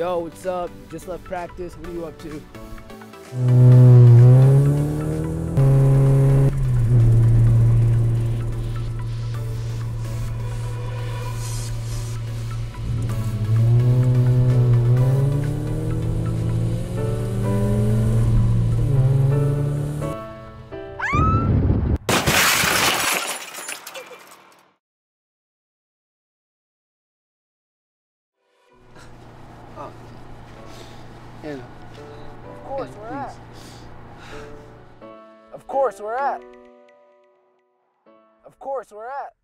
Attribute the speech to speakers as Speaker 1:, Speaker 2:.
Speaker 1: Yo, what's up? Just left practice. What are you up to? Anna.
Speaker 2: Of course,
Speaker 1: Anna,
Speaker 2: we're at. Of course, we're at. Of course, we're at.